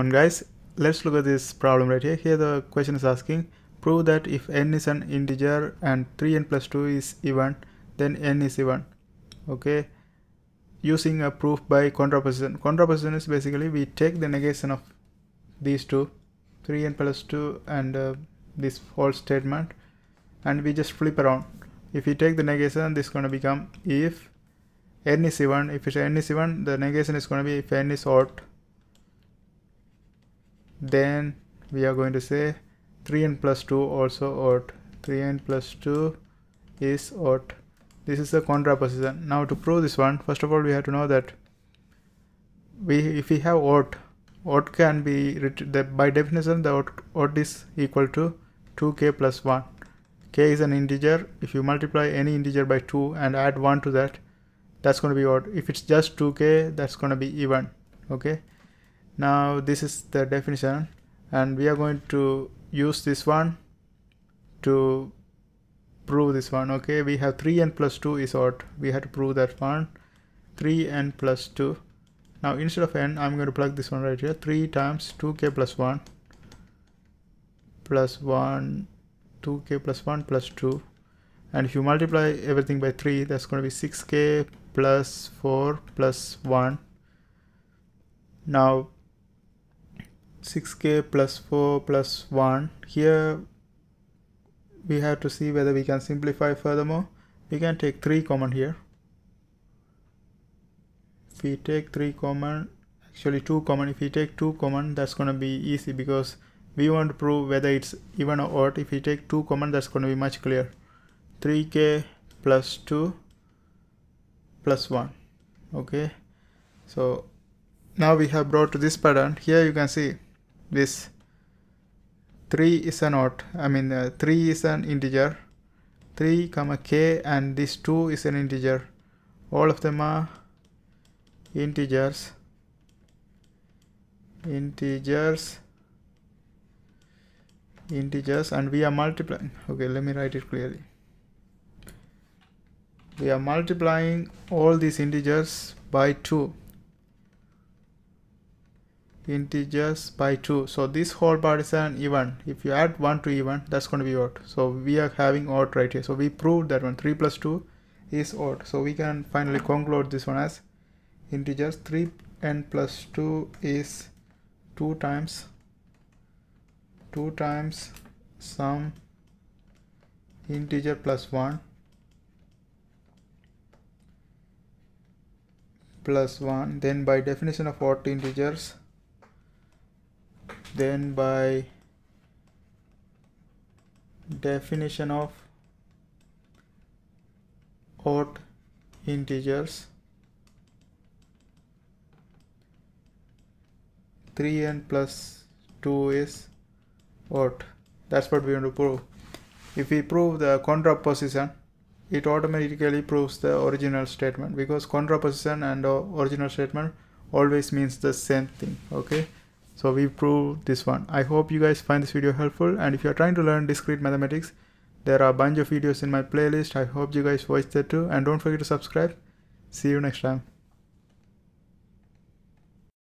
on guys let's look at this problem right here. Here the question is asking prove that if n is an integer and 3n plus 2 is even then n is even okay? Using a proof by contraposition. Contraposition is basically we take the negation of these two 3n plus 2 and uh, this whole statement and we just flip around. If we take the negation this is going to become if n is even. If it's n is even the negation is going to be if n is odd then we are going to say 3n plus 2 also odd. 3n plus 2 is odd. This is the contraposition. Now to prove this one first of all we have to know that we if we have odd odd can be written by definition the odd, odd is equal to 2k plus 1 k is an integer. If you multiply any integer by 2 and add 1 to that that's going to be odd. If it's just 2k that's going to be even okay now this is the definition and we are going to use this one to prove this one okay? We have 3n plus 2 is odd we have to prove that one. 3n plus 2 now instead of n i'm going to plug this one right here. 3 times 2k plus 1 plus 1 2k plus 1 plus 2 and if you multiply everything by 3 that's going to be 6k plus 4 plus 1 now 6k plus 4 plus 1 here we have to see whether we can simplify furthermore. We can take 3 common here. If we take 3 common actually 2 common if we take 2 common that's going to be easy because we want to prove whether it's even or odd. If we take 2 common that's going to be much clearer 3k plus 2 plus 1 okay? So now we have brought to this pattern. Here you can see this 3 is an odd I mean uh, 3 is an integer. 3 comma k and this 2 is an integer. All of them are integers. Integers. Integers and we are multiplying. Okay let me write it clearly. We are multiplying all these integers by 2 integers by 2 so this whole part is an even. If you add 1 to even that's going to be odd so we are having odd right here. So we proved that one. 3 plus 2 is odd so we can finally conclude this one as integers. 3 n plus 2 is 2 times 2 times some integer plus 1 plus 1 then by definition of odd integers then by definition of odd integers 3n plus 2 is odd. That's what we want to prove. If we prove the contraposition it automatically proves the original statement because contraposition and original statement always means the same thing okay so we proved this one. I hope you guys find this video helpful. And if you are trying to learn discrete mathematics there are a bunch of videos in my playlist. I hope you guys watch that too. And don't forget to subscribe. See you next time